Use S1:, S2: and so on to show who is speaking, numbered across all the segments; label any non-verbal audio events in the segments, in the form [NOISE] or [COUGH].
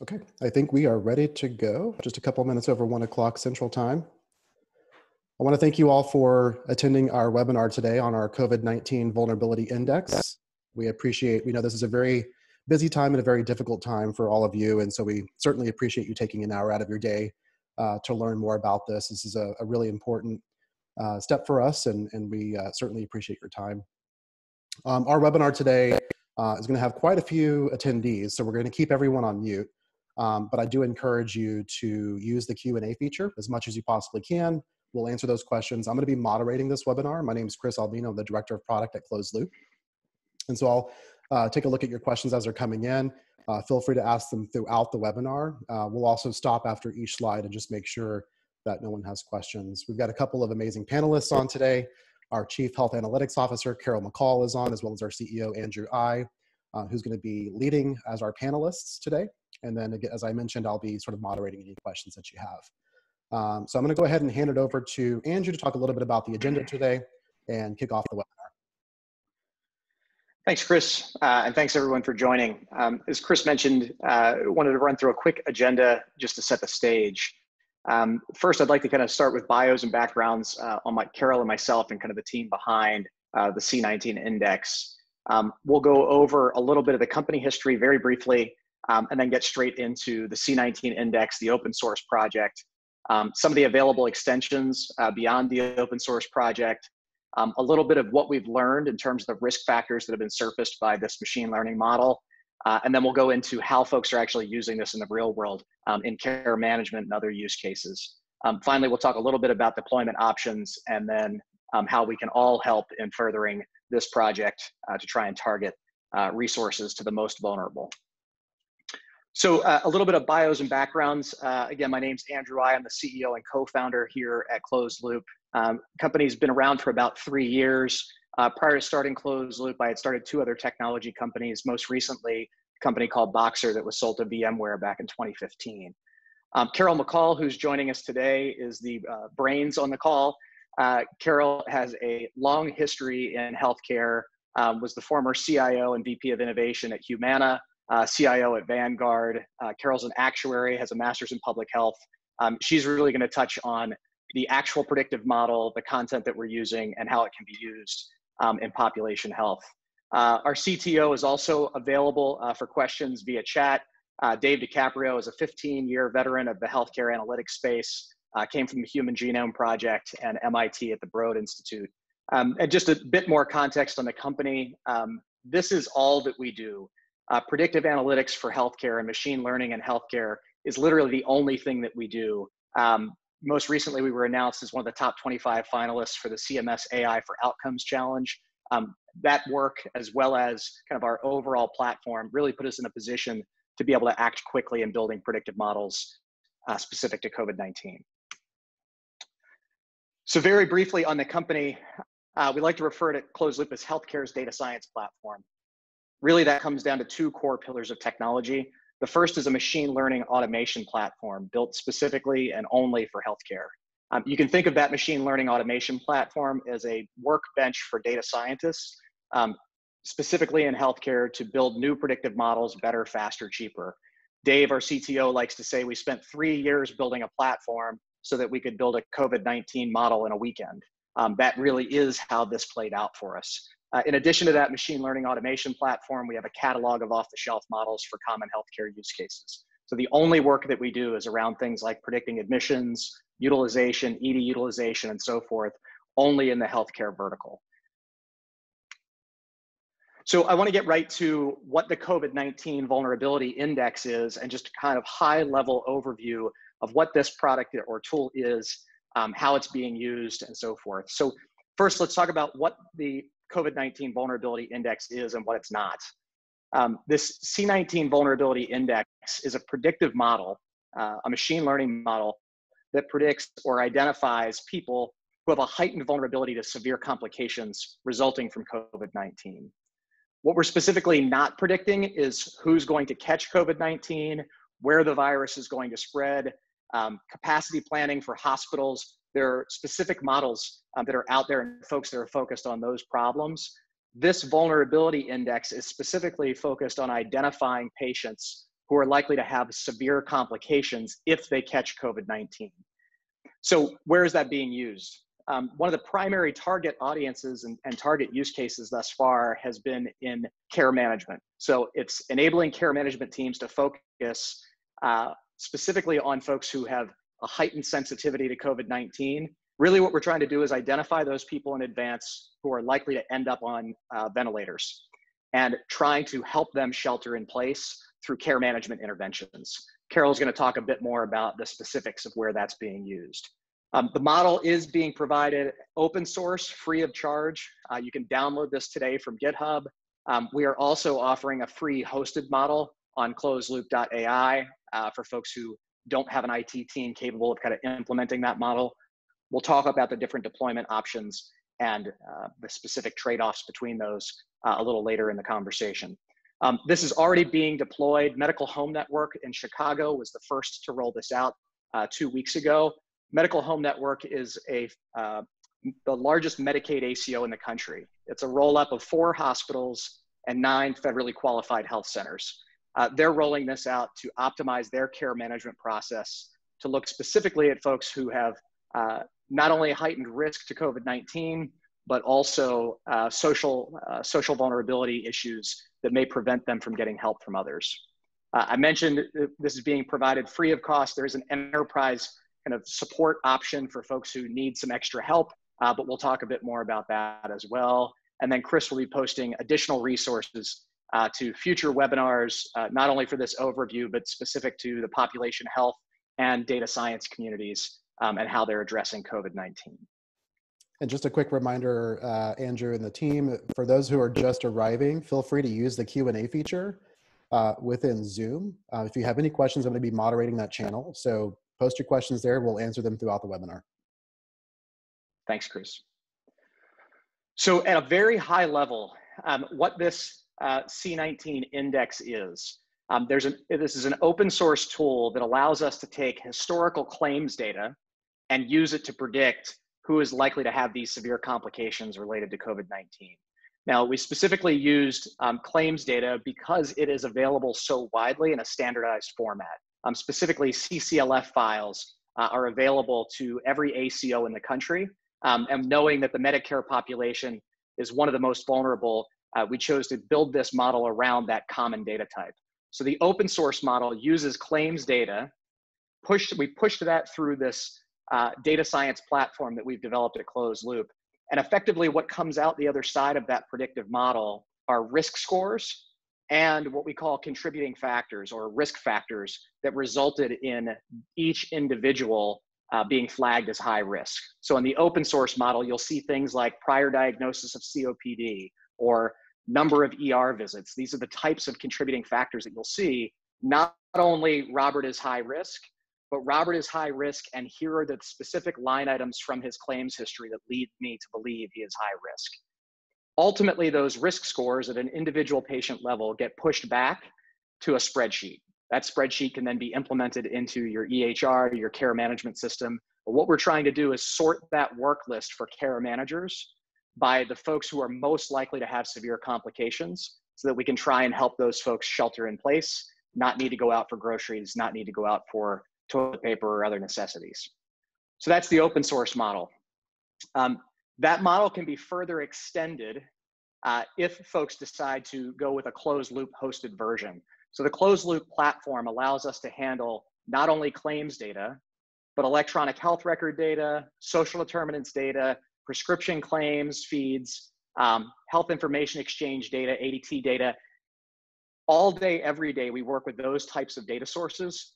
S1: Okay, I think we are ready to go. Just a couple minutes over one o'clock Central Time. I want to thank you all for attending our webinar today on our COVID-19 Vulnerability Index. We appreciate, we know this is a very busy time and a very difficult time for all of you, and so we certainly appreciate you taking an hour out of your day uh, to learn more about this. This is a, a really important uh, step for us, and, and we uh, certainly appreciate your time. Um, our webinar today uh, is going to have quite a few attendees, so we're going to keep everyone on mute. Um, but I do encourage you to use the Q&A feature as much as you possibly can. We'll answer those questions. I'm going to be moderating this webinar. My name is Chris Albino, the Director of Product at Closed Loop. And so I'll uh, take a look at your questions as they're coming in. Uh, feel free to ask them throughout the webinar. Uh, we'll also stop after each slide and just make sure that no one has questions. We've got a couple of amazing panelists on today. Our Chief Health Analytics Officer, Carol McCall, is on, as well as our CEO, Andrew Eye, uh, who's going to be leading as our panelists today. And then, again, as I mentioned, I'll be sort of moderating any questions that you have. Um, so I'm going to go ahead and hand it over to Andrew to talk a little bit about the agenda today and kick off the webinar.
S2: Thanks, Chris, uh, and thanks everyone for joining. Um, as Chris mentioned, uh, wanted to run through a quick agenda just to set the stage. Um, first, I'd like to kind of start with bios and backgrounds uh, on my Carol and myself and kind of the team behind uh, the C19 index. Um, we'll go over a little bit of the company history very briefly, um, and then get straight into the C19 index, the open source project, um, some of the available extensions uh, beyond the open source project, um, a little bit of what we've learned in terms of the risk factors that have been surfaced by this machine learning model, uh, and then we'll go into how folks are actually using this in the real world um, in care management and other use cases. Um, finally, we'll talk a little bit about deployment options and then um, how we can all help in furthering this project uh, to try and target uh, resources to the most vulnerable. So uh, a little bit of bios and backgrounds. Uh, again, my name's Andrew Eye. I'm the CEO and co-founder here at Closed Loop. Um, company's been around for about three years. Uh, prior to starting Closed Loop, I had started two other technology companies, most recently a company called Boxer that was sold to VMware back in 2015. Um, Carol McCall, who's joining us today, is the uh, brains on the call. Uh, Carol has a long history in healthcare, um, was the former CIO and VP of Innovation at Humana, uh, CIO at Vanguard. Uh, Carol's an actuary, has a master's in public health. Um, she's really going to touch on the actual predictive model, the content that we're using, and how it can be used um, in population health. Uh, our CTO is also available uh, for questions via chat. Uh, Dave DeCaprio is a 15 year veteran of the healthcare analytics space uh, came from the Human Genome Project and MIT at the Broad Institute. Um, and just a bit more context on the company. Um, this is all that we do. Uh, predictive analytics for healthcare and machine learning in healthcare is literally the only thing that we do. Um, most recently, we were announced as one of the top 25 finalists for the CMS AI for Outcomes Challenge. Um, that work, as well as kind of our overall platform, really put us in a position to be able to act quickly in building predictive models uh, specific to COVID 19. So very briefly on the company, uh, we like to refer to Closed Loop as healthcare's data science platform. Really, that comes down to two core pillars of technology. The first is a machine learning automation platform built specifically and only for healthcare. Um, you can think of that machine learning automation platform as a workbench for data scientists, um, specifically in healthcare to build new predictive models better, faster, cheaper. Dave, our CTO, likes to say we spent three years building a platform so that we could build a COVID 19 model in a weekend. Um, that really is how this played out for us. Uh, in addition to that machine learning automation platform, we have a catalog of off the shelf models for common healthcare use cases. So the only work that we do is around things like predicting admissions, utilization, ED utilization, and so forth, only in the healthcare vertical. So I want to get right to what the COVID-19 vulnerability index is and just a kind of high level overview of what this product or tool is, um, how it's being used, and so forth. So first, let's talk about what the COVID-19 vulnerability index is and what it's not. Um, this C19 vulnerability index is a predictive model, uh, a machine learning model that predicts or identifies people who have a heightened vulnerability to severe complications resulting from COVID-19. What we're specifically not predicting is who's going to catch COVID-19, where the virus is going to spread, um, capacity planning for hospitals. There are specific models um, that are out there and folks that are focused on those problems. This vulnerability index is specifically focused on identifying patients who are likely to have severe complications if they catch COVID 19. So, where is that being used? Um, one of the primary target audiences and, and, target use cases thus far has been in care management. So, it's enabling care management teams to focus uh, specifically on folks who have a heightened sensitivity to COVID 19. Really, what we're trying to do is identify those people in advance who are likely to end up on uh, ventilators and trying to help them shelter in place through care management interventions. Carol's going to talk a bit more about the specifics of where that's being used. Um, the model is being provided open source, free of charge. Uh, you can download this today from GitHub. Um, we are also offering a free hosted model on closedloop.ai uh, for folks who don't have an IT team capable of kind of implementing that model. We'll talk about the different deployment options and uh, the specific trade-offs between those uh, a little later in the conversation. Um, this is already being deployed. Medical Home Network in Chicago was the first to roll this out uh, two weeks ago. Medical Home Network is a uh, the largest Medicaid ACO in the country. It's a roll-up of four hospitals and nine federally qualified health centers. Uh, they're rolling this out to optimize their care management process to look specifically at folks who have uh, not only heightened risk to COVID-19, but also uh, social, uh, social vulnerability issues that may prevent them from getting help from others. Uh, I mentioned this is being provided free of cost. There is an enterprise kind of support option for folks who need some extra help, uh, but we'll talk a bit more about that as well. And then Chris will be posting additional resources uh, to future webinars, uh, not only for this overview, but specific to the population health and data science communities um, and how they're addressing COVID-19.
S1: And just a quick reminder, uh, Andrew and the team, for those who are just arriving, feel free to use the Q&A feature uh, within Zoom. Uh, if you have any questions, I'm gonna be moderating that channel. So post your questions there, we'll answer them throughout the webinar.
S2: Thanks, Chris. So at a very high level, um, what this uh, C19 index is. Um, there's an, this is an open source tool that allows us to take historical claims data and use it to predict who is likely to have these severe complications related to COVID-19. Now, we specifically used um, claims data because it is available so widely in a standardized format. Um, specifically, CCLF files uh, are available to every ACO in the country. Um, and knowing that the Medicare population is one of the most vulnerable, uh, we chose to build this model around that common data type. So the open source model uses claims data, pushed, we pushed that through this uh, data science platform that we've developed at Closed Loop. And effectively what comes out the other side of that predictive model are risk scores and what we call contributing factors or risk factors that resulted in each individual uh, being flagged as high risk. So in the open source model, you'll see things like prior diagnosis of COPD or number of ER visits. These are the types of contributing factors that you'll see. Not only Robert is high risk, but Robert is high risk, and here are the specific line items from his claims history that lead me to believe he is high risk. Ultimately, those risk scores at an individual patient level get pushed back to a spreadsheet. That spreadsheet can then be implemented into your EHR, your care management system. But what we're trying to do is sort that work list for care managers by the folks who are most likely to have severe complications so that we can try and help those folks shelter in place, not need to go out for groceries, not need to go out for toilet paper or other necessities. So that's the open source model. Um, that model can be further extended uh, if folks decide to go with a closed loop hosted version. So the closed loop platform allows us to handle not only claims data, but electronic health record data, social determinants data, prescription claims feeds, um, health information exchange data, ADT data. All day, every day, we work with those types of data sources.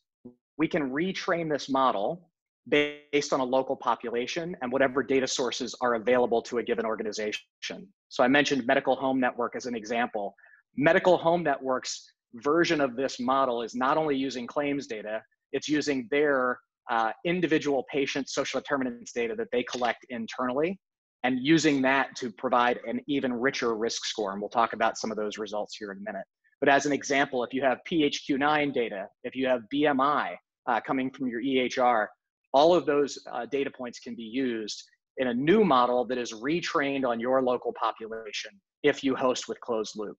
S2: We can retrain this model based on a local population and whatever data sources are available to a given organization. So I mentioned Medical Home Network as an example. Medical Home Network's version of this model is not only using claims data, it's using their uh, individual patient social determinants data that they collect internally and using that to provide an even richer risk score. And we'll talk about some of those results here in a minute. But as an example, if you have PHQ-9 data, if you have BMI uh, coming from your EHR, all of those uh, data points can be used in a new model that is retrained on your local population if you host with closed loop.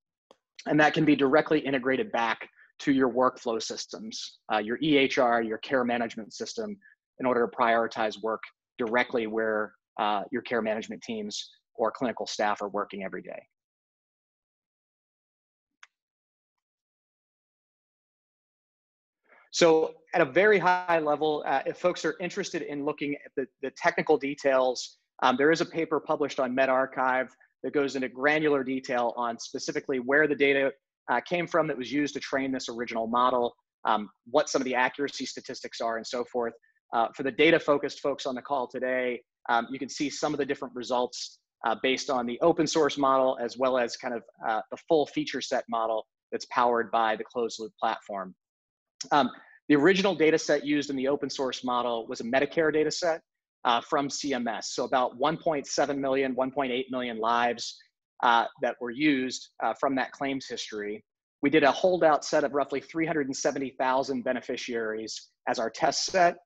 S2: And that can be directly integrated back to your workflow systems, uh, your EHR, your care management system, in order to prioritize work directly where uh, your care management teams or clinical staff are working every day. So at a very high level, uh, if folks are interested in looking at the, the technical details, um, there is a paper published on medRxiv that goes into granular detail on specifically where the data uh, came from that was used to train this original model, um, what some of the accuracy statistics are and so forth. Uh, for the data focused folks on the call today, um, you can see some of the different results uh, based on the open source model as well as kind of uh, the full feature set model that's powered by the closed loop platform. Um, the original data set used in the open source model was a Medicare data set uh, from CMS. So about 1.7 million, 1.8 million lives uh, that were used uh, from that claims history. We did a holdout set of roughly 370,000 beneficiaries as our test set.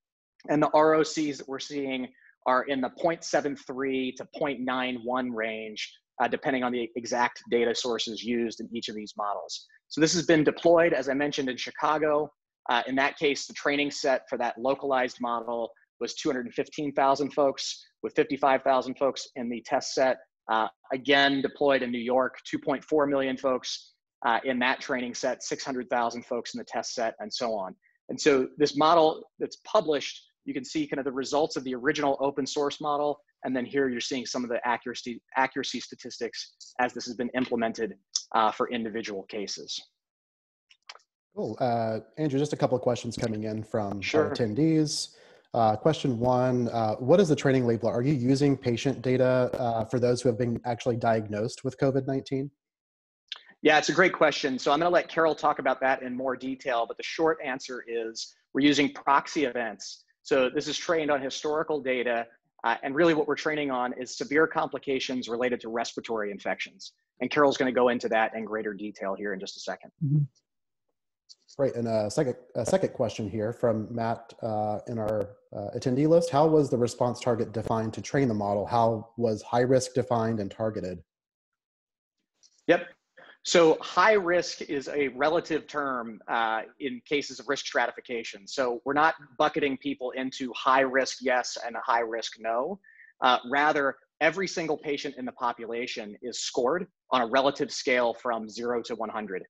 S2: And the ROCs that we're seeing are in the 0.73 to 0.91 range, uh, depending on the exact data sources used in each of these models. So this has been deployed, as I mentioned, in Chicago. Uh, in that case, the training set for that localized model was 215,000 folks, with 55,000 folks in the test set. Uh, again, deployed in New York, 2.4 million folks uh, in that training set, 600,000 folks in the test set, and so on. And so this model that's published you can see kind of the results of the original open source model. And then here you're seeing some of the accuracy, accuracy statistics as this has been implemented uh, for individual cases.
S1: Cool. Uh, Andrew, just a couple of questions coming in from
S2: sure.
S1: attendees. Uh, question one, uh, what is the training label? Are you using patient data uh, for those who have been actually diagnosed with COVID-19?
S2: Yeah, it's a great question. So I'm gonna let Carol talk about that in more detail, but the short answer is we're using proxy events so this is trained on historical data. Uh, and really what we're training on is severe complications related to respiratory infections. And Carol's gonna go into that in greater detail here in just a 2nd
S1: Right, and a second, a second question here from Matt uh, in our uh, attendee list. How was the response target defined to train the model? How was high risk defined and targeted?
S2: Yep, so high risk is a relative term uh, in cases of risk stratification. So we're not bucketing people into high risk yes and a high risk no. Uh, rather, every single patient in the population is scored on a relative scale from zero to 100.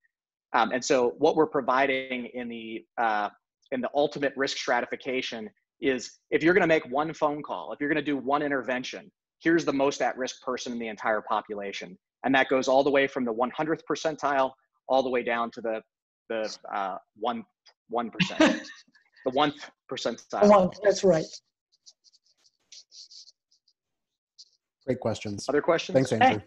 S2: Um, and so what we're providing in the, uh, in the ultimate risk stratification is if you're gonna make one phone call, if you're gonna do one intervention, here's the most at-risk person in the entire population and that goes all the way from the 100th percentile all the way down to the the uh, one one percent, [LAUGHS] the one percentile.
S3: One, that's right.
S1: Great questions.
S2: Other questions?
S1: Thanks, Andrew. Hey.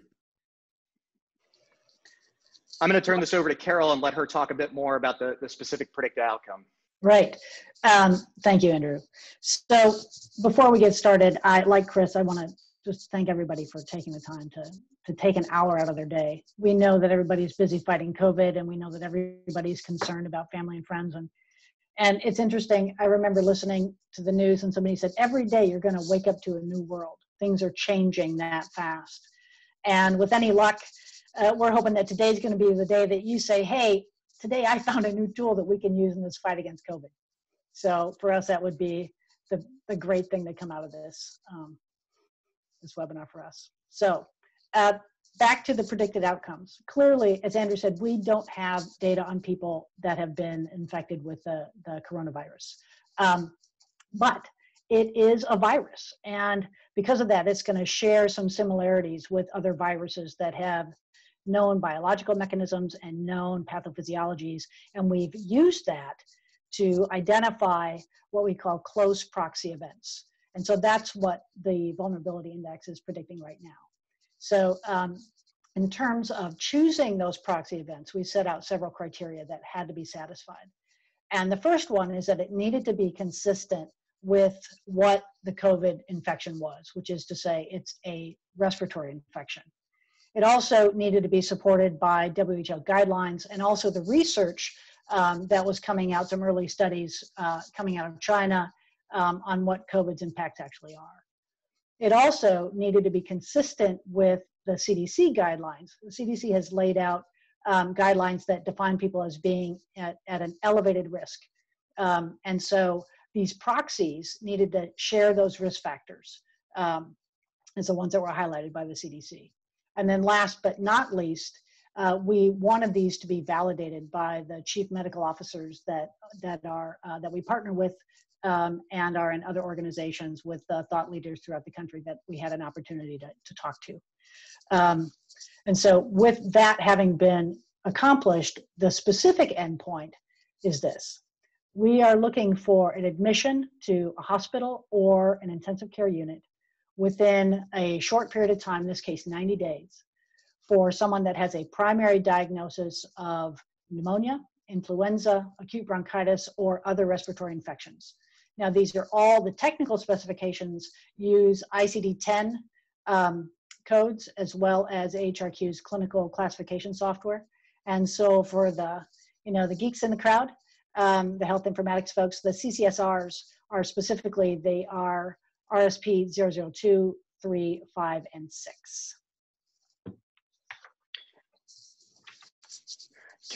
S2: I'm going to turn this over to Carol and let her talk a bit more about the, the specific predicted outcome.
S3: Right. Um, thank you, Andrew. So before we get started, I like Chris, I want to just thank everybody for taking the time to to take an hour out of their day. We know that everybody's busy fighting COVID, and we know that everybody's concerned about family and friends. And and it's interesting. I remember listening to the news, and somebody said, "Every day you're going to wake up to a new world. Things are changing that fast." And with any luck, uh, we're hoping that today's going to be the day that you say, "Hey, today I [LAUGHS] found a new tool that we can use in this fight against COVID." So for us, that would be the the great thing to come out of this um, this webinar for us. So uh, back to the predicted outcomes. Clearly, as Andrew said, we don't have data on people that have been infected with the, the coronavirus. Um, but it is a virus. And because of that, it's going to share some similarities with other viruses that have known biological mechanisms and known pathophysiologies. And we've used that to identify what we call close proxy events. And so that's what the vulnerability index is predicting right now. So um, in terms of choosing those proxy events, we set out several criteria that had to be satisfied. And the first one is that it needed to be consistent with what the COVID infection was, which is to say it's a respiratory infection. It also needed to be supported by WHO guidelines and also the research um, that was coming out, some early studies uh, coming out of China um, on what COVID's impacts actually are. It also needed to be consistent with the CDC guidelines. The CDC has laid out um, guidelines that define people as being at, at an elevated risk. Um, and so these proxies needed to share those risk factors um, as the ones that were highlighted by the CDC. And then last but not least, uh, we wanted these to be validated by the chief medical officers that that are uh, that we partner with um, and are in other organizations with uh, thought leaders throughout the country that we had an opportunity to, to talk to. Um, and so, with that having been accomplished, the specific endpoint is this. We are looking for an admission to a hospital or an intensive care unit within a short period of time, in this case 90 days, for someone that has a primary diagnosis of pneumonia, influenza, acute bronchitis, or other respiratory infections. Now, these are all the technical specifications use ICD 10 um, codes as well as HRQ's clinical classification software. And so for the, you know, the geeks in the crowd, um, the health informatics folks, the CCSRs are specifically, they are RSP 002, 3, 5, and 6.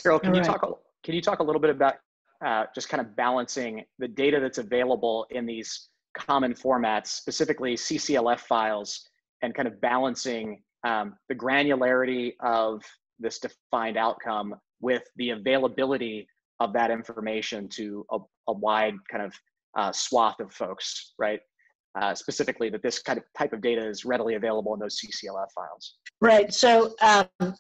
S2: Carol, can All you right. talk can you talk a little bit about uh, just kind of balancing the data that's available in these common formats, specifically CCLF files, and kind of balancing um, the granularity of this defined outcome with the availability of that information to a, a wide kind of uh, swath of folks, right? Uh, specifically, that this kind of type of data is readily available in those CCLF files.
S3: Right. So, um,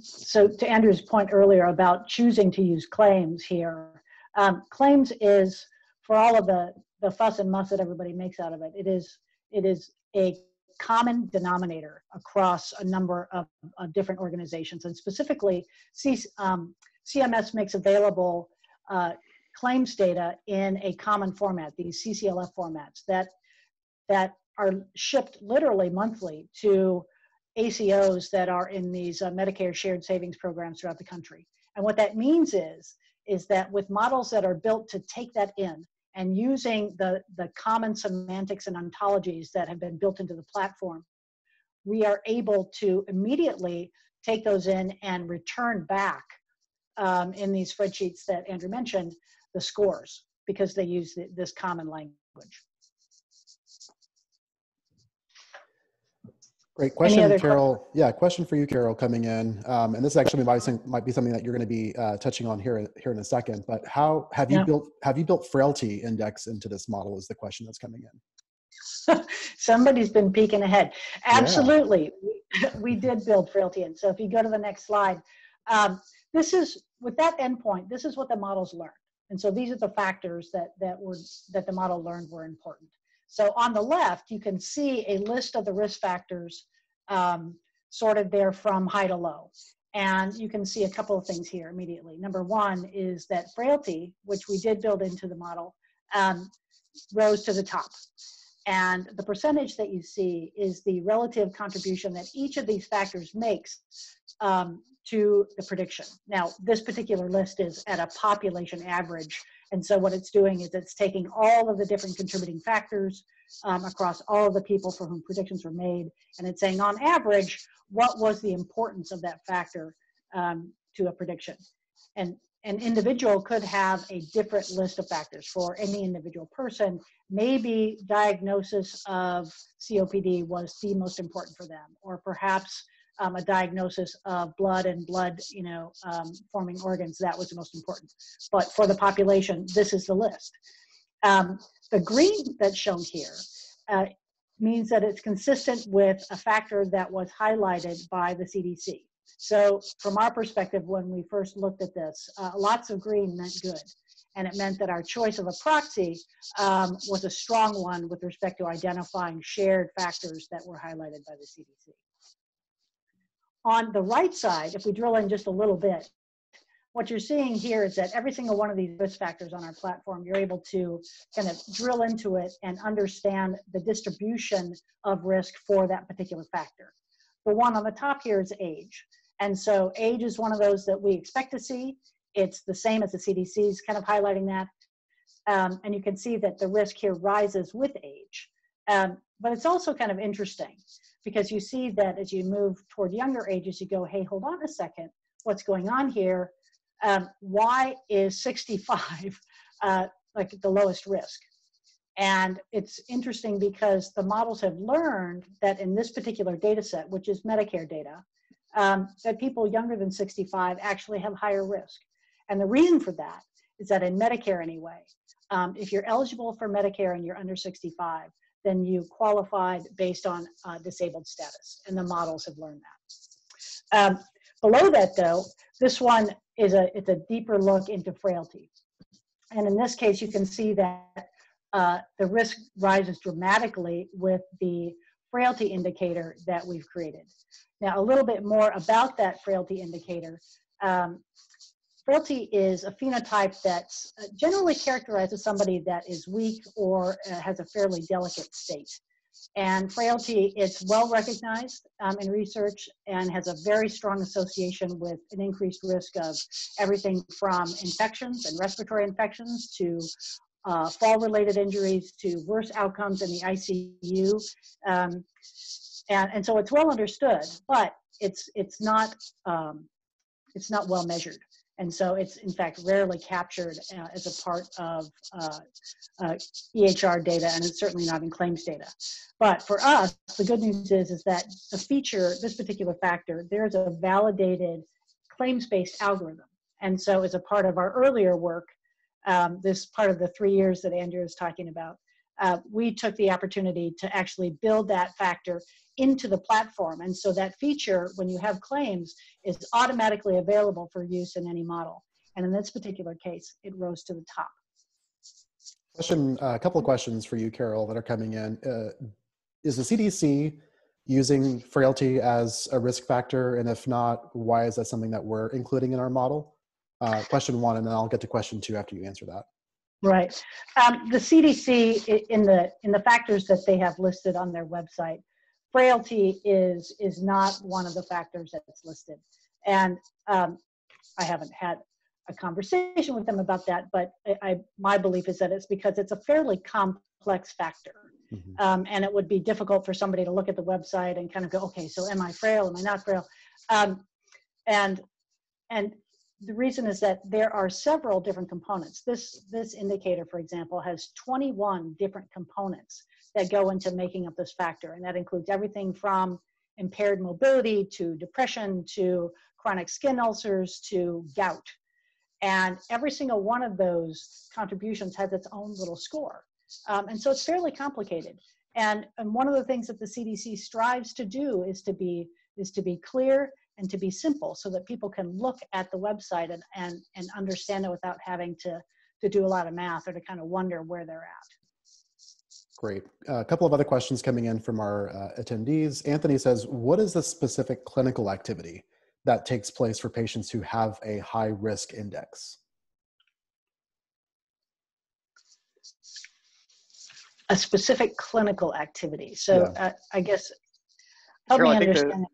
S3: so to Andrew's point earlier about choosing to use claims here, um, claims is for all of the the fuss and muss that everybody makes out of it. It is it is a common denominator across a number of, of different organizations, and specifically, C, um, CMS makes available uh, claims data in a common format, these CCLF formats that that are shipped literally monthly to ACOs that are in these uh, Medicare shared savings programs throughout the country. And what that means is, is that with models that are built to take that in and using the, the common semantics and ontologies that have been built into the platform, we are able to immediately take those in and return back um, in these spreadsheets that Andrew mentioned, the scores, because they use the, this common language.
S1: Great question, Carol. Yeah, question for you, Carol, coming in. Um, and this actually might, might be something that you're going to be uh, touching on here here in a second. But how have you yeah. built have you built frailty index into this model? Is the question that's coming
S3: in. [LAUGHS] Somebody's been peeking ahead. Absolutely, yeah. we, [LAUGHS] we, did build frailty in. So if you go to the next slide, um, this is with that endpoint. This is what the models learned, and so these are the factors that that were that the model learned were important. So on the left, you can see a list of the risk factors um, sorted there from high to low. And you can see a couple of things here immediately. Number one is that frailty, which we did build into the model, um, rose to the top. And the percentage that you see is the relative contribution that each of these factors makes um, to the prediction. Now, this particular list is at a population average and so what it's doing is it's taking all of the different contributing factors um, across all of the people for whom predictions were made, and it's saying on average, what was the importance of that factor um, to a prediction? And an individual could have a different list of factors for any individual person. Maybe diagnosis of COPD was the most important for them, or perhaps um, a diagnosis of blood and blood, you know, um, forming organs. That was the most important. But for the population, this is the list. Um, the green that's shown here uh, means that it's consistent with a factor that was highlighted by the CDC. So from our perspective, when we first looked at this, uh, lots of green meant good. And it meant that our choice of a proxy um, was a strong one with respect to identifying shared factors that were highlighted by the CDC. On the right side, if we drill in just a little bit, what you're seeing here is that every single one of these risk factors on our platform, you're able to kind of drill into it and understand the distribution of risk for that particular factor. The one on the top here is age. And so age is one of those that we expect to see. It's the same as the CDC is kind of highlighting that. Um, and you can see that the risk here rises with age. Um, but it's also kind of interesting because you see that as you move toward younger ages, you go, hey, hold on a second. what's going on here. Um, why is 65 [LAUGHS] uh, like the lowest risk? And it's interesting because the models have learned that in this particular data set, which is Medicare data, um, that people younger than 65 actually have higher risk. And the reason for that is that in Medicare anyway, um, if you're eligible for Medicare and you're under 65, then you qualified based on uh, disabled status. And the models have learned that. Um, below that though, this one is a, it's a deeper look into frailty. And in this case, you can see that uh, the risk rises dramatically with the frailty indicator that we've created. Now, a little bit more about that frailty indicator. Um, frailty is a phenotype that's uh, generally characterized as somebody that is weak or uh, has a fairly delicate state. And frailty is well recognized um, in research and has a very strong association with an increased risk of everything from infections and respiratory infections to uh, fall related injuries to worse outcomes in the ICU. Um, and, and so it's well understood, but it's, it's, not, um, it's not well measured. And so it's in fact rarely captured uh, as a part of uh, uh, EHR data, and it's certainly not in claims data. But for us, the good news is, is that the feature, this particular factor, there's a validated claims-based algorithm. And so as a part of our earlier work, um, this part of the three years that Andrew is talking about, uh, we took the opportunity to actually build that factor into the platform. And so that feature, when you have claims, is automatically available for use in any model. And in this particular case, it rose to the top.
S1: Question, uh, a couple of questions for you, Carol, that are coming in. Uh, is the CDC using frailty as a risk factor? And if not, why is that something that we're including in our model? uh, question one, and then I'll get to question two after you answer that.
S3: Right. Um, the CDC in the in the factors that they have listed on their website, frailty is is not one of the factors that's listed, and um, I haven't had a conversation with them about that, but I, I, my belief is that it's because it's a fairly complex factor. Mm-hmm. Um, and it would be difficult for somebody to look at the website and kind of go, okay, so am I frail? Am I not frail? Um, and and the reason is that there are several different components. This, this indicator, for example, has 21 different components that go into making up this factor. And that includes everything from impaired mobility to depression to chronic skin ulcers to gout. And every single one of those contributions has its own little score. Um, and so it's fairly complicated. And, and one of the things that the CDC strives to do is to be, is to be clear and to be simple so that people can look at the website and, and, and understand it without having to, to do a lot of math or to kind of wonder where they're at.
S1: Great. Uh, a couple of other questions coming in from our uh, attendees. Anthony says, what is the specific clinical activity that takes place for patients who have a high risk index?
S3: A specific clinical activity. So yeah. uh, I guess help Carol, me understand.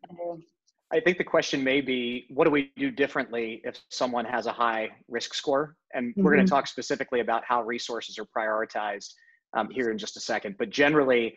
S2: I think the question may be, what do we do differently if someone has a high risk score? And mm-hmm. we're going to talk specifically about how resources are prioritized um, here in just a second. But generally,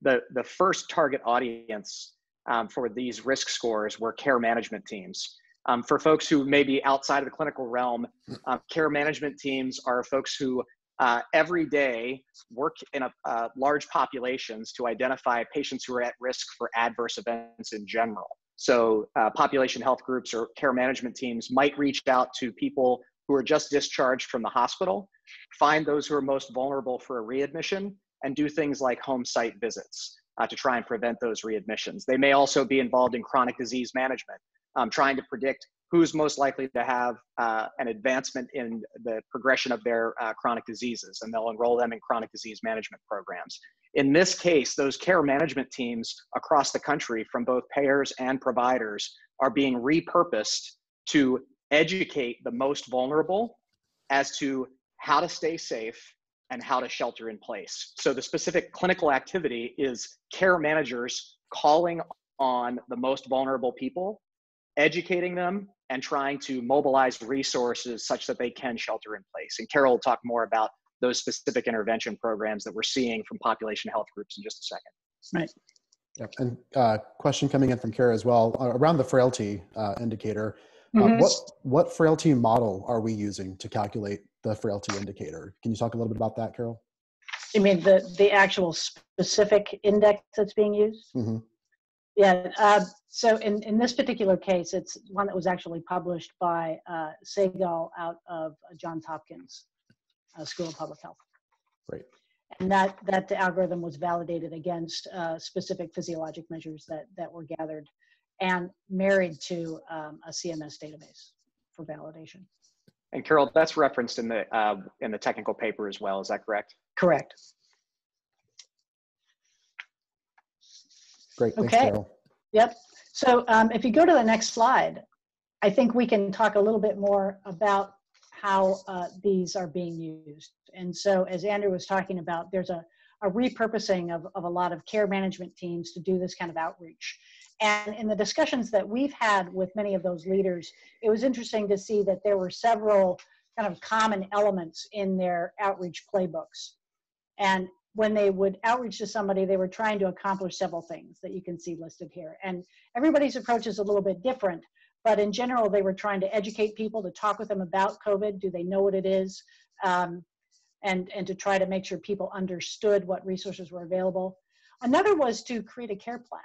S2: the, the first target audience um, for these risk scores were care management teams. Um, for folks who may be outside of the clinical realm, um, care management teams are folks who uh, every day work in a, uh, large populations to identify patients who are at risk for adverse events in general. So, uh, population health groups or care management teams might reach out to people who are just discharged from the hospital, find those who are most vulnerable for a readmission, and do things like home site visits uh, to try and prevent those readmissions. They may also be involved in chronic disease management, um, trying to predict who's most likely to have uh, an advancement in the progression of their uh, chronic diseases, and they'll enroll them in chronic disease management programs. In this case, those care management teams across the country from both payers and providers are being repurposed to educate the most vulnerable as to how to stay safe and how to shelter in place. So the specific clinical activity is care managers calling on the most vulnerable people, educating them, and trying to mobilize resources such that they can shelter in place. And Carol will talk more about those specific intervention programs that we're seeing from population health groups in just a second.
S3: Right.
S1: Yep. And uh, question coming in from Kara as well uh, around the frailty uh, indicator. Mm-hmm. what what frailty model are we using to calculate the frailty indicator? Can you talk a little bit about that, Carol?
S3: You mean the the actual specific index that's being used? Mm-hmm. Yeah. Uh, so in in this particular case, it's one that was actually published by uh, Segal out of Johns Hopkins uh, School of Public Health.
S1: Great.
S3: And that that algorithm was validated against uh, specific physiologic measures that that were gathered and married to um, a CMS database for validation.
S2: And Carol, that's referenced in the uh, in the technical paper as well. Is that correct?
S3: Correct.
S1: Great. Thanks, okay. Carol.
S3: Yep. So um, if you go to the next slide, I think we can talk a little bit more about how uh, these are being used. And so, as Andrew was talking about, there's a, a repurposing of, of a lot of care management teams to do this kind of outreach. And in the discussions that we've had with many of those leaders, it was interesting to see that there were several kind of common elements in their outreach playbooks. And when they would outreach to somebody, they were trying to accomplish several things that you can see listed here. And everybody's approach is a little bit different, but in general, they were trying to educate people, to talk with them about COVID. Do they know what it is? Um, and, and to try to make sure people understood what resources were available. Another was to create a care plan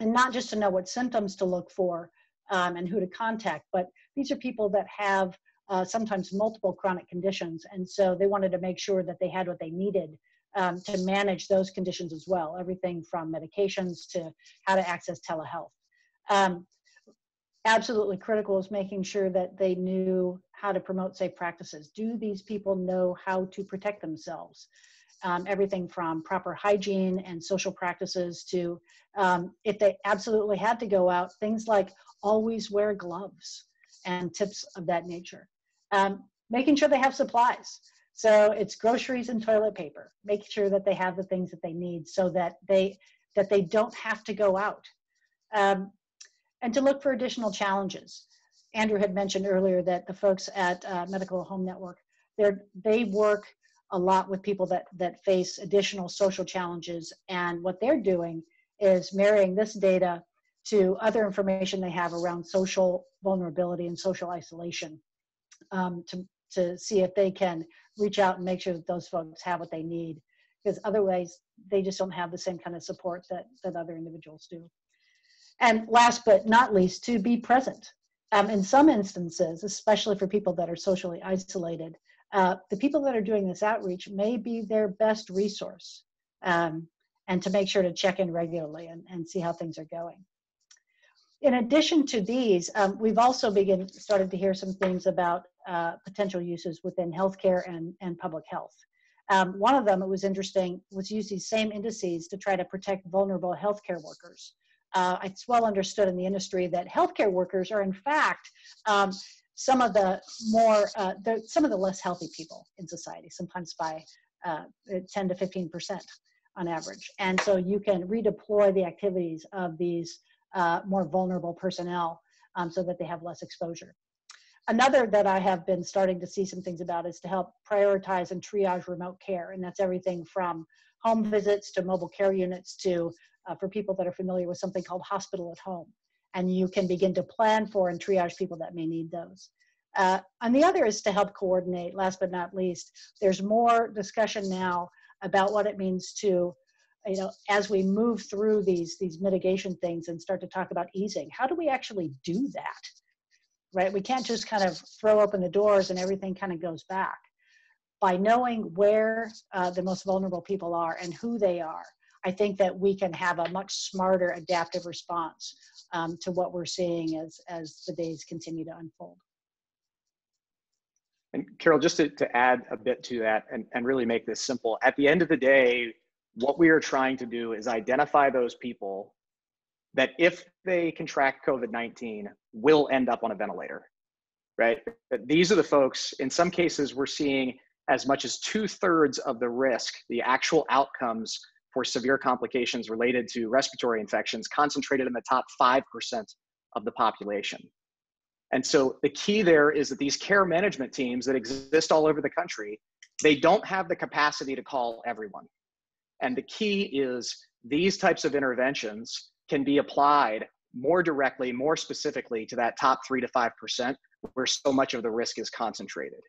S3: and not just to know what symptoms to look for um, and who to contact, but these are people that have uh, sometimes multiple chronic conditions. And so they wanted to make sure that they had what they needed um, to manage those conditions as well, everything from medications to how to access telehealth. Um, absolutely critical is making sure that they knew how to promote safe practices. Do these people know how to protect themselves? Um, everything from proper hygiene and social practices to um, if they absolutely had to go out, things like always wear gloves and tips of that nature. Um, making sure they have supplies. So it's groceries and toilet paper. Make sure that they have the things that they need so that they that they don't have to go out. Um, and to look for additional challenges. Andrew had mentioned earlier that the folks at uh, Medical Home Network, they work a lot with people that, that face additional social challenges. And what they're doing is marrying this data to other information they have around social vulnerability and social isolation um, to, to see if they can reach out and make sure that those folks have what they need. Because otherwise, they just don't have the same kind of support that, that other individuals do. And last but not least, to be present. Um, in some instances, especially for people that are socially isolated, uh, the people that are doing this outreach may be their best resource. Um, and to make sure to check in regularly and, and see how things are going. In addition to these, um, we've also begin started to hear some things about uh, potential uses within healthcare and, and public health. Um, one of them, it was interesting, was use these same indices to try to protect vulnerable healthcare workers uh, it's well understood in the industry that healthcare workers are in fact um, some of the more uh, some of the less healthy people in society sometimes by uh, 10 to 15 percent on average and so you can redeploy the activities of these uh, more vulnerable personnel um, so that they have less exposure another that i have been starting to see some things about is to help prioritize and triage remote care and that's everything from home visits to mobile care units to uh, for people that are familiar with something called hospital at home. And you can begin to plan for and triage people that may need those. Uh, and the other is to help coordinate, last but not least, there's more discussion now about what it means to, you know, as we move through these, these mitigation things and start to talk about easing, how do we actually do that? Right? We can't just kind of throw open the doors and everything kind of goes back. By knowing where uh, the most vulnerable people are and who they are, I think that we can have a much smarter adaptive response um, to what we're seeing as, as the days continue to unfold.
S2: And Carol, just to, to add a bit to that and, and really make this simple, at the end of the day, what we are trying to do is identify those people that if they contract COVID-19 will end up on a ventilator, right? But these are the folks, in some cases, we're seeing as much as two thirds of the risk, the actual outcomes for severe complications related to respiratory infections concentrated in the top 5% of the population. And so the key there is that these care management teams that exist all over the country, they don't have the capacity to call everyone. And the key is these types of interventions can be applied more directly, more specifically to that top three to 5% where so much of the risk is concentrated.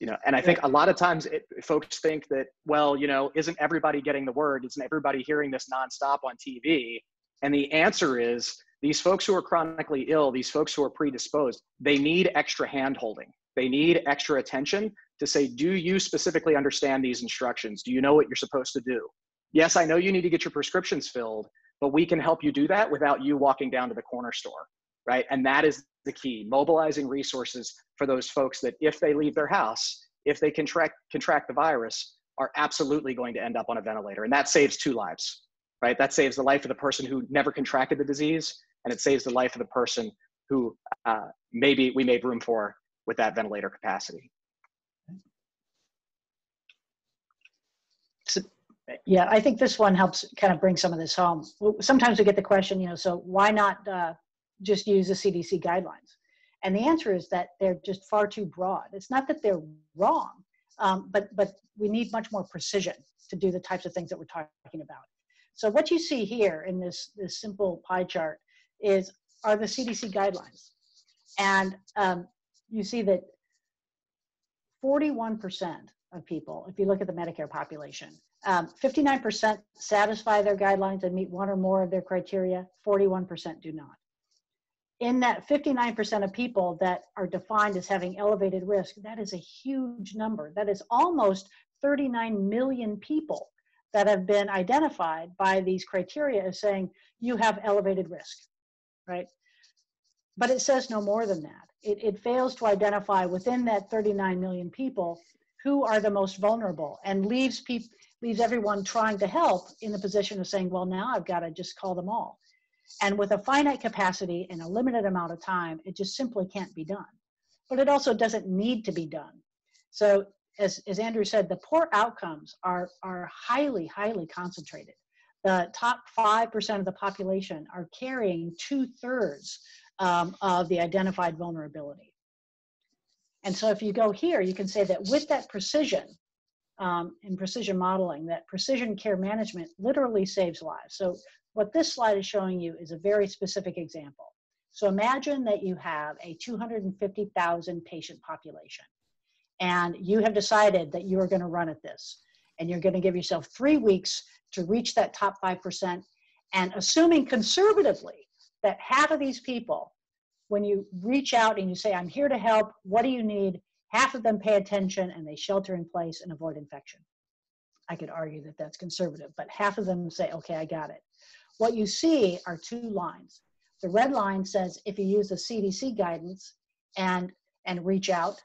S2: You know, and I think a lot of times it, folks think that, well, you know, isn't everybody getting the word? Isn't everybody hearing this nonstop on TV? And the answer is these folks who are chronically ill, these folks who are predisposed, they need extra hand holding. They need extra attention to say, do you specifically understand these instructions? Do you know what you're supposed to do? Yes, I know you need to get your prescriptions filled, but we can help you do that without you walking down to the corner store, right? And that is the key, mobilizing resources for those folks that if they leave their house, if they contract, contract the virus, are absolutely going to end up on a ventilator. And that saves two lives, right? That saves the life of the person who never contracted the disease, and it saves the life of the person who uh, maybe we made room for with that ventilator capacity.
S3: Yeah, I think this one helps kind of bring some of this home. Sometimes we get the question, you know, so why not uh, just use the CDC guidelines? And the answer is that they're just far too broad. It's not that they're wrong, um, but but we need much more precision to do the types of things that we're talking about. So what you see here in this this simple pie chart is are the CDC guidelines, and um, you see that 41% of people, if you look at the Medicare population, um, 59% satisfy their guidelines and meet one or more of their criteria, 41% do not. In that 59% of people that are defined as having elevated risk, that is a huge number. That is almost 39 million people that have been identified by these criteria as saying you have elevated risk, right? But it says no more than that. It, it fails to identify within that 39 million people who are the most vulnerable and leaves people leaves everyone trying to help in the position of saying, well, now I've got to just call them all. And with a finite capacity and a limited amount of time, it just simply can't be done. But it also doesn't need to be done. So as, as Andrew said, the poor outcomes are, are highly, highly concentrated. The top 5% of the population are carrying two thirds um, of the identified vulnerability. And so if you go here, you can say that with that precision um, in precision modeling, that precision care management literally saves lives. So what this slide is showing you is a very specific example. So imagine that you have a 250,000 patient population and you have decided that you are going to run at this and you're going to give yourself three weeks to reach that top 5% and assuming conservatively that half of these people, when you reach out and you say, I'm here to help, what do you need? Half of them pay attention and they shelter in place and avoid infection. I could argue that that's conservative, but half of them say, okay, I got it. What you see are two lines. The red line says if you use the CDC guidance and and reach out,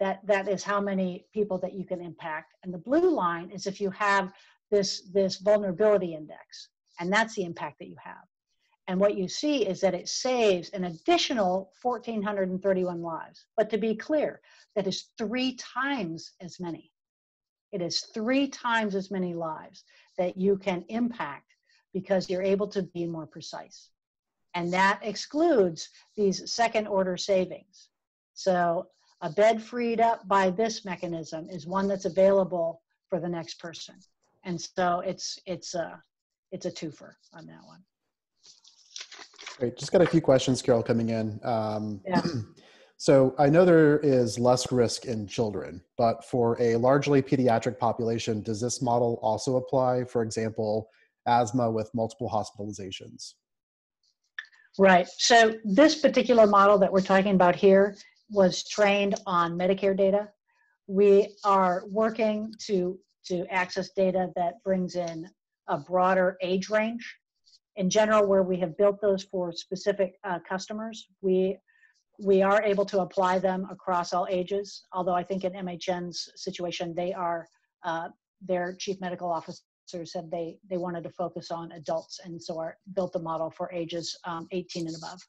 S3: that that is how many people that you can impact. And the blue line is if you have this this vulnerability index, and that's the impact that you have. And what you see is that it saves an additional 1,431 lives. But to be clear, that is three times as many. It is three times as many lives that you can impact because you're able to be more precise. And that excludes these second order savings. So a bed freed up by this mechanism is one that's available for the next person. And so it's, it's, a, it's a twofer on that one.
S1: Great. Just got a few questions, Carol, coming in. Um, yeah. [CLEARS THROAT] So I know there is less risk in children, but for a largely pediatric population, does this model also apply? For example, asthma with multiple hospitalizations?
S3: Right. So this particular model that we're talking about here was trained on Medicare data. We are working to to access data that brings in a broader age range in general, where we have built those for specific uh, customers, we we are able to apply them across all ages. Although I think in MHN's situation, they are uh, their chief medical officer said they they wanted to focus on adults, and so built the model for ages um, 18 and above.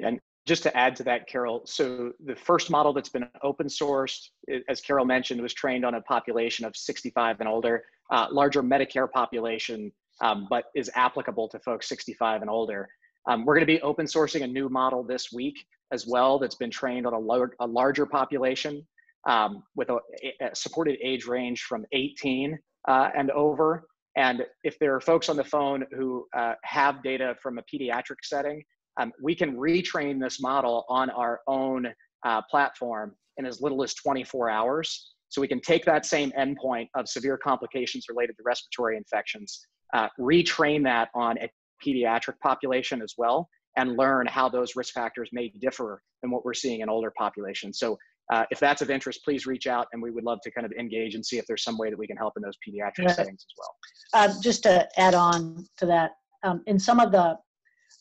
S2: And just to add to that, Carol, so the first model that's been open sourced, as Carol mentioned, was trained on a population of 65 and older, uh, larger Medicare population um, but is applicable to folks 65 and older. Um, we're going to be open sourcing a new model this week as well that's been trained on a, a larger population um, with a, a, supported age range from 18 uh, and over. And if there are folks on the phone who uh, have data from a pediatric setting, um, we can retrain this model on our own uh, platform in as little as 24 hours. So we can take that same endpoint of severe complications related to respiratory infections, uh, retrain that on a pediatric population as well, and learn how those risk factors may differ than what we're seeing in older populations. So uh, if that's of interest, please reach out and we would love to kind of engage and see if there's some way that we can help in those pediatric settings as well.
S3: Uh, just to add on to that, um, in some of the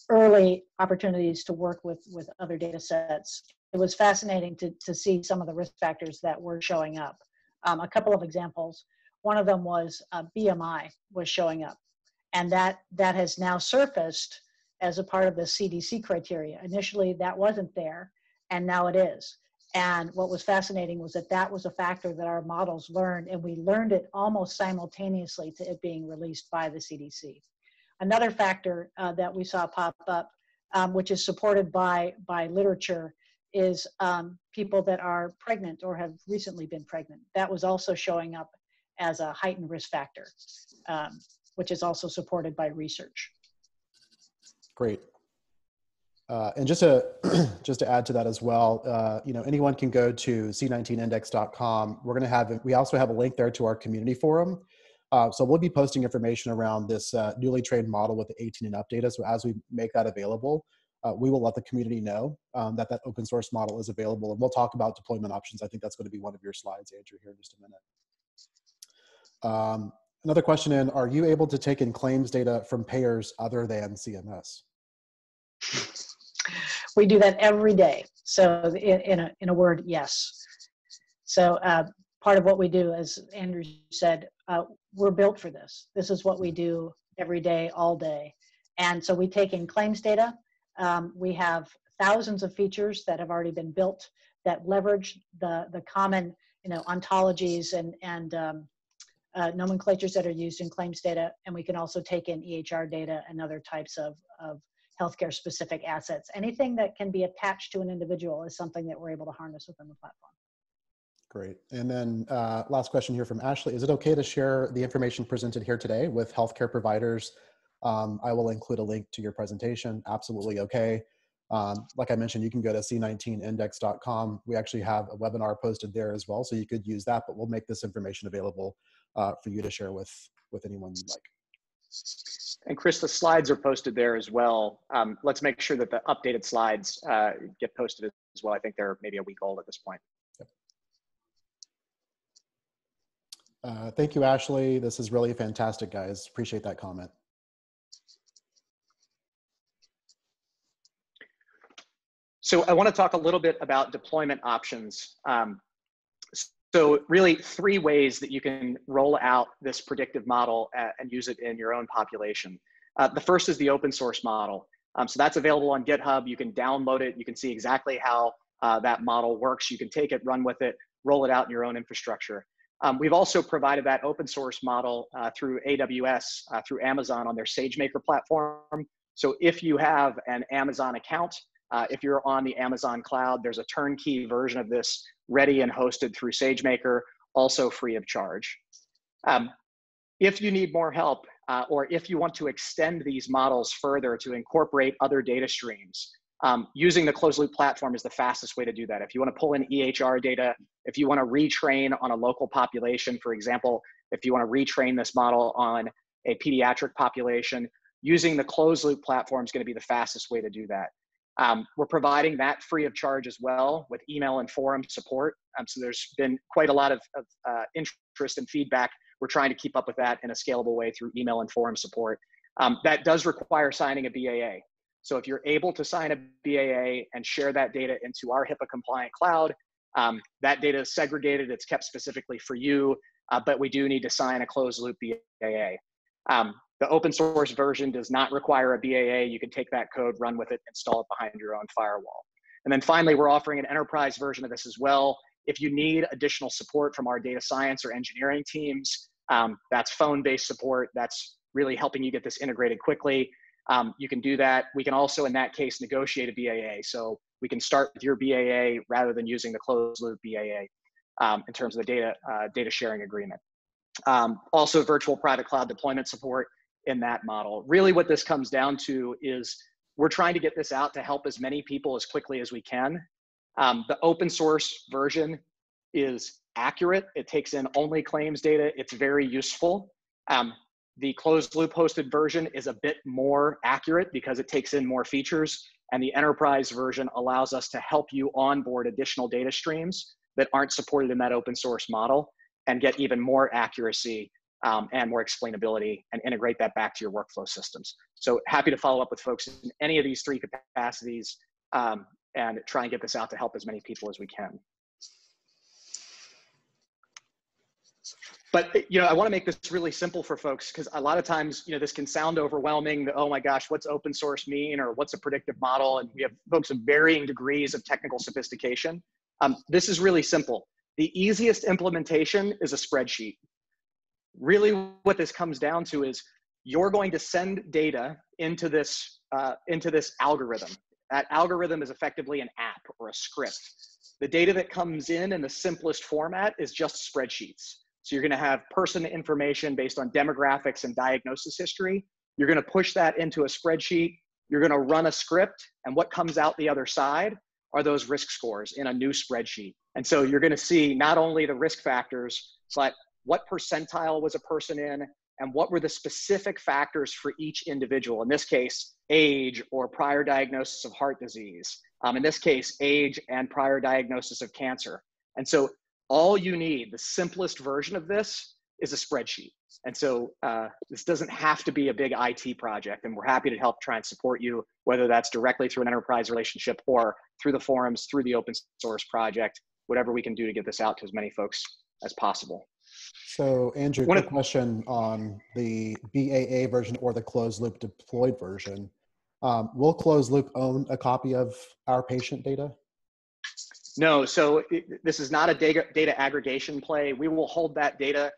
S3: early opportunities to work with, with other data sets, it was fascinating to, to see some of the risk factors that were showing up. Um, a couple of examples. One of them was uh, BMI was showing up, and that, that has now surfaced as a part of the CDC criteria. Initially, that wasn't there, and now it is. And what was fascinating was that that was a factor that our models learned, and we learned it almost simultaneously to it being released by the CDC. Another factor uh, that we saw pop up, um, which is supported by, by literature, is um, people that are pregnant or have recently been pregnant. That was also showing up as a heightened risk factor, um, which is also supported by research.
S1: Great. Uh, and just to [CLEARS THROAT] just to add to that as well, uh, you know, anyone can go to c19index.com. We're going to have we also have a link there to our community forum. Uh, so we'll be posting information around this uh, newly trained model with the 18 and up data. So as we make that available, uh, we will let the community know um, that that open source model is available, and we'll talk about deployment options. I think that's going to be one of your slides, Andrew, here in just a minute. Um, another question in: Are you able to take in claims data from payers other than CMS?
S3: we do that every day. So in, in, a, in a word, yes. So uh, part of what we do, as Andrew said, uh, we're built for this. This is what we do every day, all day. And so we take in claims data. Um, we have thousands of features that have already been built that leverage the, the common you know, ontologies and, and um, uh, nomenclatures that are used in claims data. And we can also take in EHR data and other types of, of healthcare specific assets. Anything that can be attached to an individual is something that we're able to harness within the platform.
S1: Great. And then uh, last question here from Ashley. Is it okay to share the information presented here today with healthcare providers? Um, I will include a link to your presentation. Absolutely okay. Um, like I mentioned, you can go to c19index.com. We actually have a webinar posted there as well, so you could use that, but we'll make this information available uh, for you to share with, with anyone you'd like.
S2: And Chris, the slides are posted there as well. Um, let's make sure that the updated slides uh, get posted as well. I think they're maybe a week old at this point. Yep.
S1: Uh, thank you, Ashley. This is really fantastic, guys. Appreciate that comment.
S2: So I want to talk a little bit about deployment options. Um, so really three ways that you can roll out this predictive model uh, and use it in your own population. Uh, the first is the open source model. Um, so that's available on GitHub. You can download it. You can see exactly how uh, that model works. You can take it, run with it, roll it out in your own infrastructure. Um, we've also provided that open source model uh, through AWS, uh, through Amazon on their SageMaker platform. So if you have an Amazon account, uh, if you're on the Amazon cloud, there's a turnkey version of this ready and hosted through SageMaker, also free of charge. Um, if you need more help, uh, or if you want to extend these models further to incorporate other data streams, um, using the closed loop platform is the fastest way to do that. If you want to pull in EHR data, if you want to retrain on a local population, for example, if you want to retrain this model on a pediatric population, using the closed loop platform is going to be the fastest way to do that. Um, we're providing that free of charge as well with email and forum support. Um, so there's been quite a lot of, of uh, interest and feedback. We're trying to keep up with that in a scalable way through email and forum support. Um, that does require signing a BAA. So if you're able to sign a BAA and share that data into our HIPAA compliant cloud, um, that data is segregated, it's kept specifically for you, uh, but we do need to sign a closed loop BAA. Um, the open source version does not require a BAA. You can take that code, run with it, install it behind your own firewall. And then finally, we're offering an enterprise version of this as well. If you need additional support from our data science or engineering teams, um, that's phone-based support. That's really helping you get this integrated quickly. Um, you can do that. We can also, in that case, negotiate a BAA. So we can start with your BAA rather than using the closed loop BAA um, in terms of the data, uh, data sharing agreement. Um, also virtual private cloud deployment support in that model. Really what this comes down to is we're trying to get this out to help as many people as quickly as we can. Um, the open source version is accurate. It takes in only claims data. It's very useful. Um, the closed loop hosted version is a bit more accurate because it takes in more features. And the enterprise version allows us to help you onboard additional data streams that aren't supported in that open source model and get even more accuracy um, and more explainability and integrate that back to your workflow systems. So happy to follow up with folks in any of these three capacities um, and try and get this out to help as many people as we can. But you know, I want to make this really simple for folks because a lot of times, you know, this can sound overwhelming. Oh my gosh, what's open source mean, or what's a predictive model? And we have folks of varying degrees of technical sophistication. Um, this is really simple. The easiest implementation is a spreadsheet. Really, what this comes down to is you're going to send data into this uh, into this algorithm. That algorithm is effectively an app or a script. The data that comes in in the simplest format is just spreadsheets. So you're going to have person information based on demographics and diagnosis history. You're going to push that into a spreadsheet. You're going to run a script, and what comes out the other side are those risk scores in a new spreadsheet. And so you're going to see not only the risk factors, but what percentile was a person in, and what were the specific factors for each individual. In this case, age or prior diagnosis of heart disease. Um, in this case, age and prior diagnosis of cancer. And so all you need, the simplest version of this is a spreadsheet. And so uh, this doesn't have to be a big IT project, and we're happy to help try and support you, whether that's directly through an enterprise relationship or through the forums, through the open source project, whatever we can do to get this out to as many folks as possible.
S1: So Andrew, quick question on the BAA version or the closed loop deployed version. Um, will closed loop own a copy of our patient data?
S2: No, so it, this is not a data, data aggregation play. We will hold that data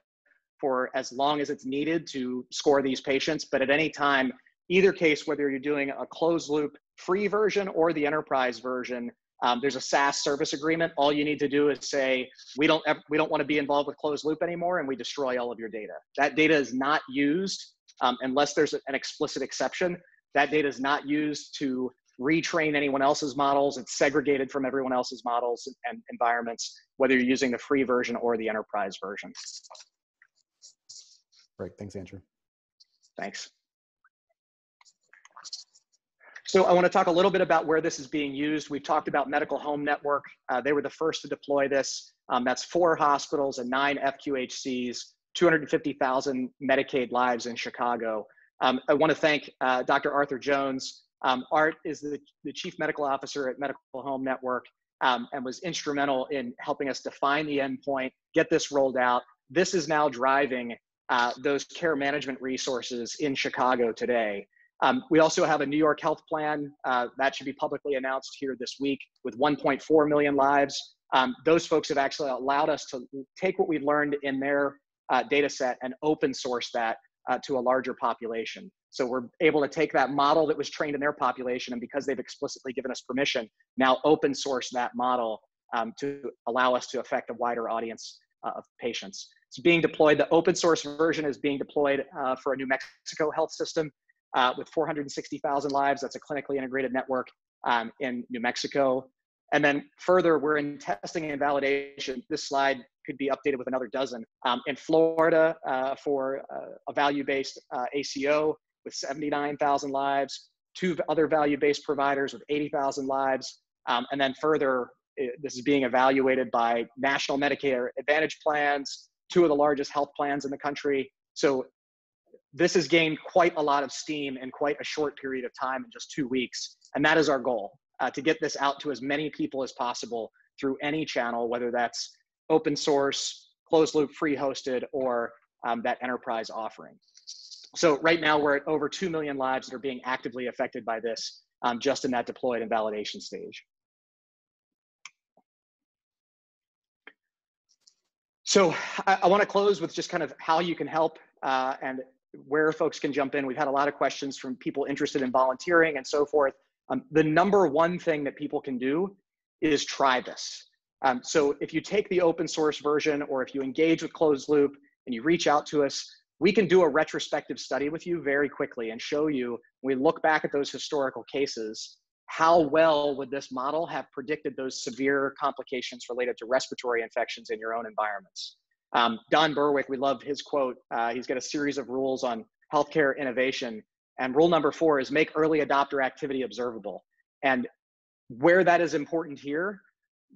S2: for as long as it's needed to score these patients. But at any time, either case, whether you're doing a closed loop free version or the enterprise version, um, there's a SaaS service agreement. All you need to do is say, we don't, we don't want to be involved with closed loop anymore, and we destroy all of your data. That data is not used um, unless there's an explicit exception. That data is not used to retrain anyone else's models. It's segregated from everyone else's models and environments, whether you're using the free version or the enterprise version.
S1: Great, thanks, Andrew.
S2: Thanks. So I want to talk a little bit about where this is being used. We've talked about Medical Home Network. Uh, they were the first to deploy this. Um, that's four hospitals and nine FQHCs, 250,000 Medicaid lives in Chicago. Um, I want to thank uh, Dr. Arthur Jones, um, Art is the, the chief medical officer at Medical Home Network um, and was instrumental in helping us define the endpoint, get this rolled out. This is now driving uh, those care management resources in Chicago today. Um, we also have a New York health plan uh, that should be publicly announced here this week with 1.4 million lives. Um, those folks have actually allowed us to take what we learned in their uh, data set and open source that uh, to a larger population. So we're able to take that model that was trained in their population, and because they've explicitly given us permission, now open source that model um, to allow us to affect a wider audience uh, of patients. It's being deployed. The open source version is being deployed uh, for a New Mexico health system uh, with 460,000 lives. That's a clinically integrated network um, in New Mexico. And then further, we're in testing and validation. This slide could be updated with another dozen. Um, in Florida uh, for uh, a value-based uh, ACO with 79,000 lives, two other value-based providers with 80,000 lives, um, and then further, this is being evaluated by national Medicare Advantage plans, two of the largest health plans in the country. So this has gained quite a lot of steam in quite a short period of time in just two weeks. And that is our goal, uh, to get this out to as many people as possible through any channel, whether that's open source, closed loop, free hosted, or um, that enterprise offering. So right now we're at over 2 million lives that are being actively affected by this um, just in that deployed and validation stage. So I, I want to close with just kind of how you can help uh, and where folks can jump in. We've had a lot of questions from people interested in volunteering and so forth. Um, the number one thing that people can do is try this. Um, so if you take the open source version or if you engage with closed loop, and you reach out to us, we can do a retrospective study with you very quickly and show you, we look back at those historical cases, how well would this model have predicted those severe complications related to respiratory infections in your own environments? Um, Don Berwick, we love his quote. Uh, he's got a series of rules on healthcare innovation. And rule number four is make early adopter activity observable. And where that is important here,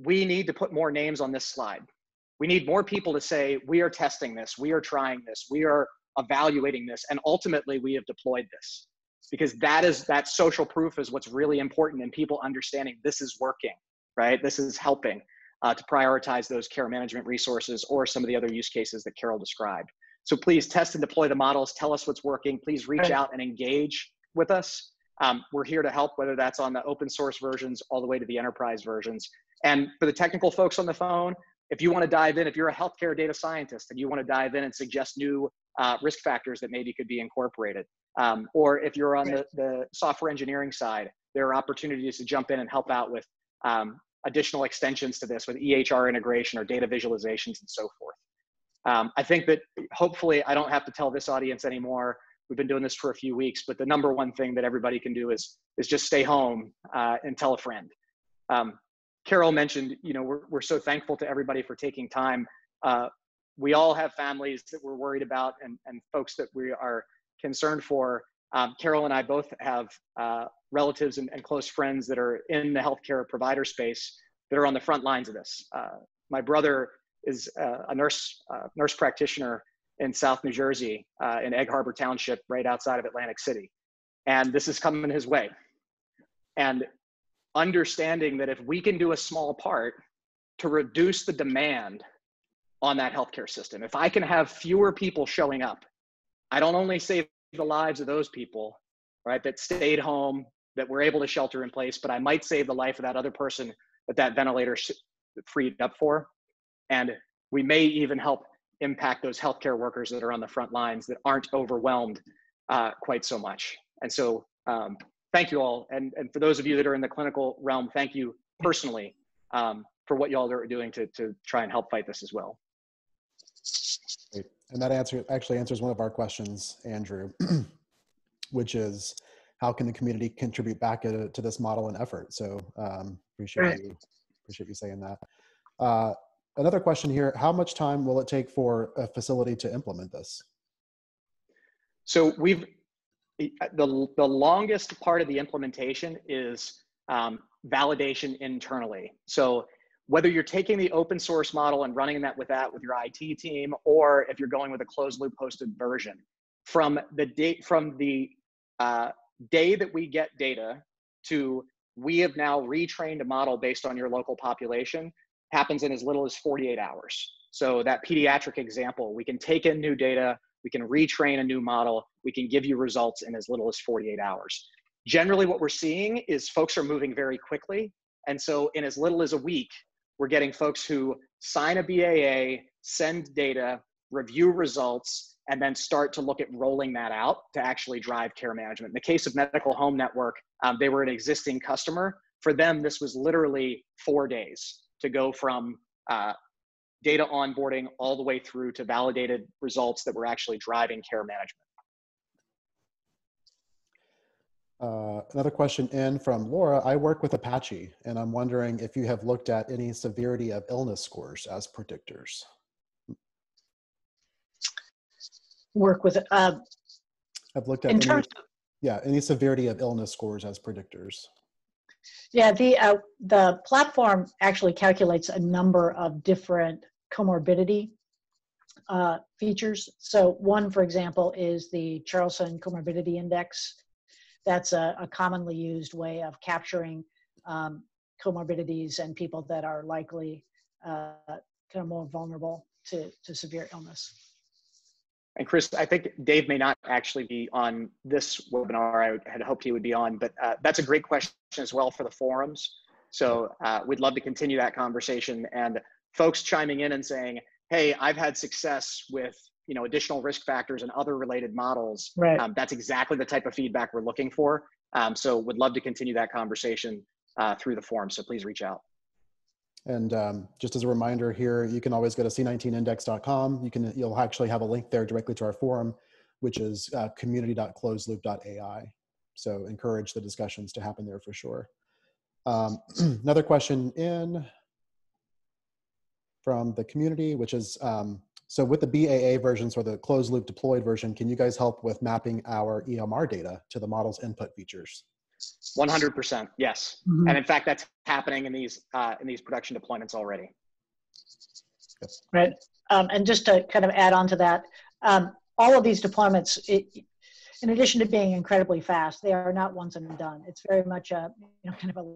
S2: we need to put more names on this slide. We need more people to say, we are testing this, we are trying this, we are evaluating this, and ultimately we have deployed this. Because that is that social proof is what's really important in people understanding this is working, right? This is helping uh, to prioritize those care management resources or some of the other use cases that Carol described. So please test and deploy the models. Tell us what's working. Please reach out and engage with us. Um, we're here to help, whether that's on the open source versions all the way to the enterprise versions. And for the technical folks on the phone, if you want to dive in, if you're a healthcare data scientist and you want to dive in and suggest new uh, risk factors that maybe could be incorporated, um, or if you're on the, the software engineering side, there are opportunities to jump in and help out with um, additional extensions to this with EHR integration or data visualizations and so forth. Um, I think that hopefully I don't have to tell this audience anymore. We've been doing this for a few weeks, but the number one thing that everybody can do is is just stay home uh, and tell a friend. Um, Carol mentioned, you know, we're we're so thankful to everybody for taking time. Uh, we all have families that we're worried about and and folks that we are concerned for. Um, Carol and I both have uh, relatives and, and, close friends that are in the healthcare provider space that are on the front lines of this. Uh, my brother is uh, a nurse uh, nurse practitioner in South New Jersey uh, in Egg Harbor Township, right outside of Atlantic City, and this is coming his way. And understanding that if we can do a small part to reduce the demand on that healthcare system, if I can have fewer people showing up, I don't only save the lives of those people, right, that stayed home, that we're able to shelter in place, but I might save the life of that other person that that ventilator freed up for and we may even help impact those healthcare workers that are on the front lines that aren't overwhelmed uh, quite so much. And so, um, thank you all. And, and for those of you that are in the clinical realm, thank you personally um, for what y'all are doing to, to try and help fight this as well.
S1: Great. And that answer actually answers one of our questions, Andrew, [CLEARS THROAT] which is how can the community contribute back to, to this model and effort? So um, appreciate right. you appreciate you saying that. Uh, another question here how much time will it take for a facility to implement this
S2: so we've the, the longest part of the implementation is um, validation internally so whether you're taking the open source model and running that with that with your IT team, or if you're going with a closed loop hosted version, from the date from the uh, day that we get data to we have now retrained a model based on your local population happens in as little as 48 hours. So that pediatric example, we can take in new data, we can retrain a new model, we can give you results in as little as 48 hours. Generally, what we're seeing is folks are moving very quickly. And so, in as little as a week, we're getting folks who sign a BAA, send data, review results, and then start to look at rolling that out to actually drive care management. In the case of Medical Home Network, um, they were an existing customer. For them, this was literally four days to go from uh, data onboarding all the way through to validated results that were actually driving care management.
S1: Uh, another question in from Laura. I work with Apache, and I'm wondering if you have looked at any severity of illness scores as predictors.
S3: Work with, uh,
S1: I've looked at in any, terms of, yeah, any severity of illness scores as predictors.
S3: Yeah, the uh, the platform actually calculates a number of different comorbidity uh, features. So one, for example, is the Charlson Comorbidity Index. That's a, a commonly used way of capturing um, comorbidities and people that are likely uh, kind of more vulnerable to, to severe illness.
S2: And Chris, I think Dave may not actually be on this webinar. I had hoped he would be on, but uh, that's a great question as well for the forums. So uh, we'd love to continue that conversation and folks chiming in and saying, "Hey, I've had success with you know additional risk factors and other related models."
S3: Right.
S2: Um, that's exactly the type of feedback we're looking for. Um, so would love to continue that conversation uh, through the forum. So please reach out.
S1: And um, just as a reminder here, you can always go to c19index.com. You can, you'll actually have a link there directly to our forum, which is uh, community.closedloop.ai. So encourage the discussions to happen there for sure. Um, [CLEARS THROAT] another question in from the community, which is, um, so with the BAA versions or the closed loop deployed version, can you guys help with mapping our EMR data to the model's input features?
S2: 100%, yes. Mm-hmm. And in fact, that's happening in these, uh, in these production deployments already.
S3: Right. Um, and just to kind of add on to that, um, all of these deployments, it, in addition to being incredibly fast, they are not once and done. It's very much a, you know, kind of a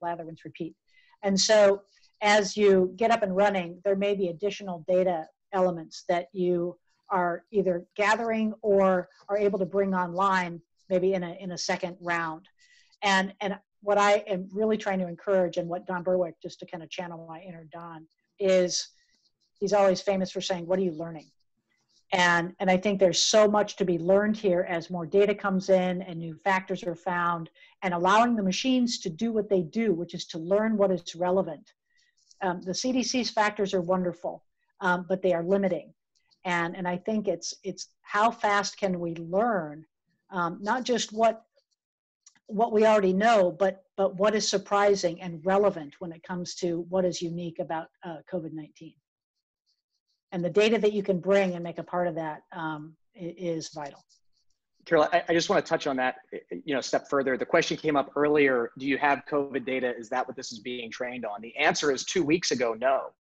S3: lather, rinse, repeat. And so as you get up and running, there may be additional data elements that you are either gathering or are able to bring online maybe in a, in a second round. And, and what I am really trying to encourage and what Don Berwick, just to kind of channel my inner Don, is he's always famous for saying, what are you learning? And, and I think there's so much to be learned here as more data comes in and new factors are found and allowing the machines to do what they do, which is to learn what is relevant. Um, the CDC's factors are wonderful, um, but they are limiting. And, and I think it's, it's how fast can we learn, um, not just what, what we already know, but, but what is surprising and relevant when it comes to what is unique about uh, COVID-19 and the data that you can bring and make a part of that um, is vital.
S2: Carol, I, I, just want to touch on that, you know, step further. The question came up earlier, do you have COVID data? Is that what this is being trained on? The answer is two weeks ago, no.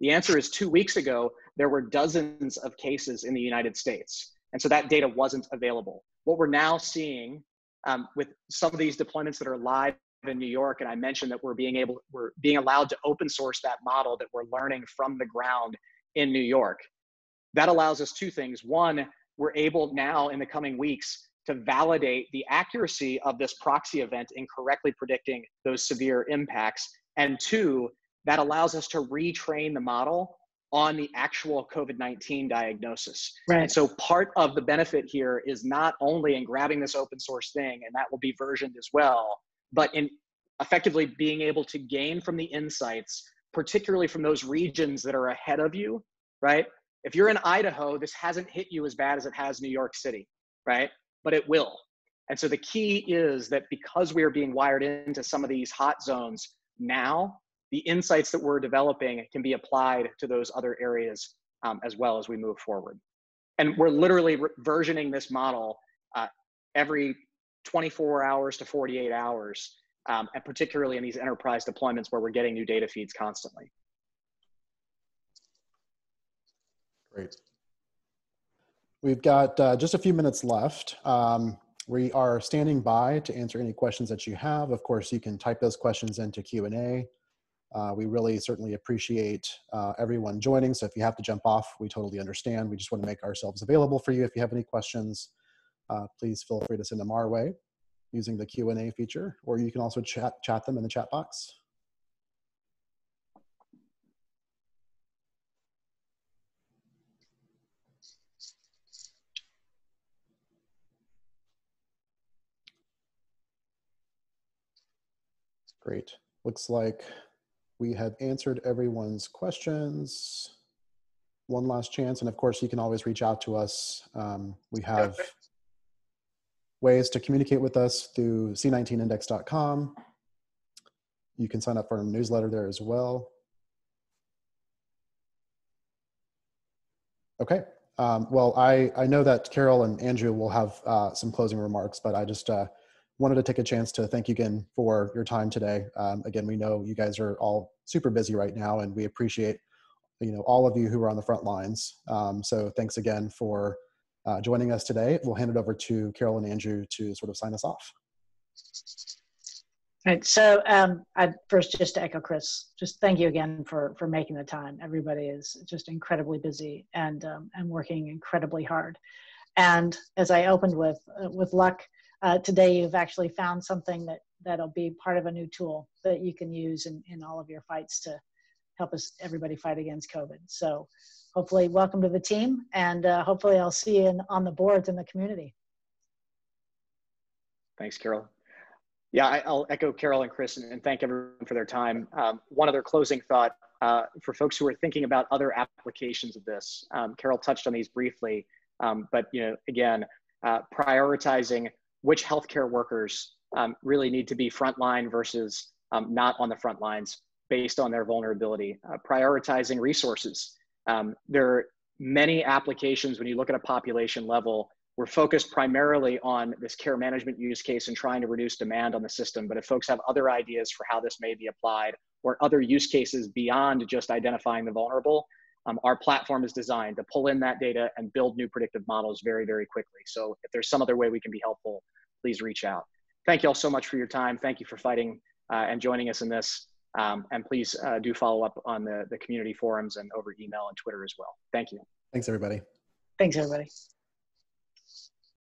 S2: The answer is two weeks ago, there were dozens of cases in the United States. And so that data wasn't available. What we're now seeing um, with some of these deployments that are live in New York, and I mentioned that we're being able, we're being allowed to open source that model that we're learning from the ground in New York. That allows us two things. One, we're able now in the coming weeks to validate the accuracy of this proxy event in correctly predicting those severe impacts. And two, that allows us to retrain the model on the actual COVID 19 diagnosis. Right. And so part of the benefit here is not only in grabbing this open source thing, and that will be versioned as well, but in effectively being able to gain from the insights particularly from those regions that are ahead of you, right? If you're in Idaho, this hasn't hit you as bad as it has New York City, right? But it will. And so the key is that because we are being wired into some of these hot zones now, the insights that we're developing can be applied to those other areas um, as well as we move forward. And we're literally versioning this model uh, every 24 hours to 48 hours um, and particularly in these enterprise deployments where we're getting new data feeds constantly.
S1: Great. We've got uh, just a few minutes left. Um, we are standing by to answer any questions that you have. Of course, you can type those questions into Q&A. Uh, we really certainly appreciate uh, everyone joining. So if you have to jump off, we totally understand. We just want to make ourselves available for you. If you have any questions, uh, please feel free to send them our way using the Q&A feature, or you can also chat, chat them in the chat box. Great. Looks like we have answered everyone's questions. One last chance. And of course, you can always reach out to us. Um, we have ways to communicate with us through c19index.com. You can sign up for our newsletter there as well. Okay. Um, well, I, I know that Carol and Andrew will have uh, some closing remarks, but I just uh, wanted to take a chance to thank you again for your time today. Um, again, we know you guys are all super busy right now, and we appreciate you know all of you who are on the front lines. Um, so thanks again for uh, joining us today. We'll hand it over to Carol and Andrew to sort of sign us off.
S3: Right. So um, I first just to echo Chris, just thank you again for for making the time. Everybody is just incredibly busy and um, and working incredibly hard. And as I opened with uh, with luck uh, today, you've actually found something that that'll be part of a new tool that you can use in, in all of your fights to help us everybody fight against COVID. So hopefully welcome to the team and uh, hopefully I'll see you in, on the boards in the community.
S2: Thanks, Carol. Yeah, I, will echo Carol and Chris and, and, thank everyone for their time. Um, one other closing thought uh, for folks who are thinking about other applications of this. Um, Carol touched on these briefly, um, but you know, again, uh, prioritizing which healthcare workers um, really need to be frontline versus um, not on the front lines based on their vulnerability. Uh, prioritizing resources. Um, there are many applications when you look at a population level we're focused primarily on this care management use case and trying to reduce demand on the system. But if folks have other ideas for how this may be applied or other use cases beyond just identifying the vulnerable, um, our platform is designed to pull in that data and build new predictive models very, very quickly. So if there's some other way we can be helpful, please reach out. Thank you all so much for your time. Thank you for fighting uh, and joining us in this. Um, and please uh, do follow up on the, the community forums and over email and Twitter as well. Thank you.
S1: Thanks, everybody.
S3: Thanks, everybody.